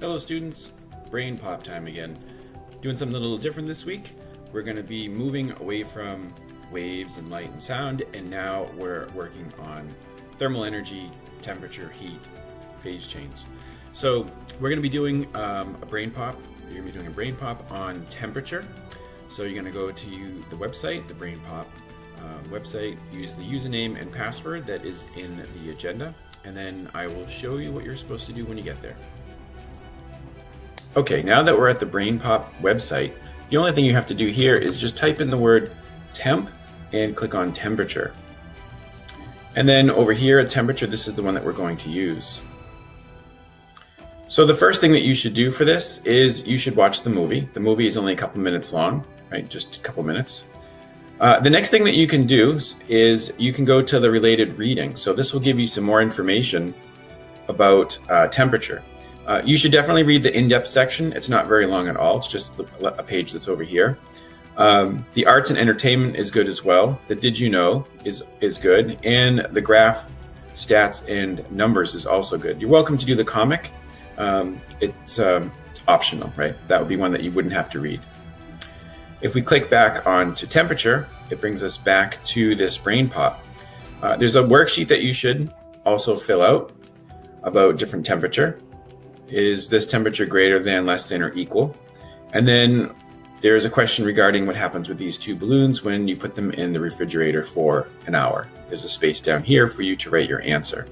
Hello students, Brain Pop time again. Doing something a little different this week. We're going to be moving away from waves and light and sound and now we're working on thermal energy, temperature, heat, phase change. So we're going to be doing um, a brain pop. You're going to be doing a brain pop on temperature. So you're going to go to the website, the brain pop uh, website, use the username and password that is in the agenda, and then I will show you what you're supposed to do when you get there. Okay, now that we're at the BrainPop website, the only thing you have to do here is just type in the word temp and click on temperature. And then over here at temperature, this is the one that we're going to use. So the first thing that you should do for this is you should watch the movie. The movie is only a couple minutes long, right? Just a couple minutes. Uh, the next thing that you can do is you can go to the related reading. So this will give you some more information about uh, temperature. Uh, you should definitely read the in-depth section. It's not very long at all. It's just a page that's over here. Um, the arts and entertainment is good as well. The did you know is is good, and the graph, stats, and numbers is also good. You're welcome to do the comic. Um, it's, um, it's optional, right? That would be one that you wouldn't have to read. If we click back on to temperature, it brings us back to this brain pop. Uh, there's a worksheet that you should also fill out about different temperature is this temperature greater than, less than, or equal? And then there's a question regarding what happens with these two balloons when you put them in the refrigerator for an hour. There's a space down here for you to write your answer.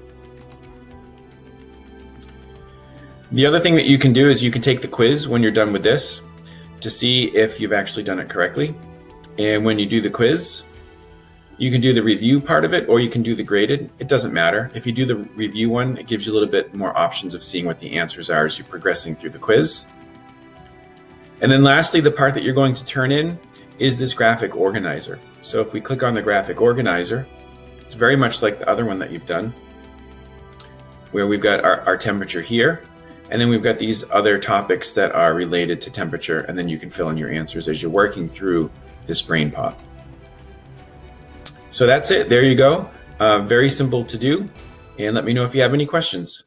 The other thing that you can do is you can take the quiz when you're done with this to see if you've actually done it correctly. And when you do the quiz, you can do the review part of it or you can do the graded. It doesn't matter. If you do the review one, it gives you a little bit more options of seeing what the answers are as you're progressing through the quiz. And then lastly, the part that you're going to turn in is this graphic organizer. So if we click on the graphic organizer, it's very much like the other one that you've done, where we've got our, our temperature here, and then we've got these other topics that are related to temperature, and then you can fill in your answers as you're working through this brain pop. So that's it. There you go. Uh, very simple to do. And let me know if you have any questions.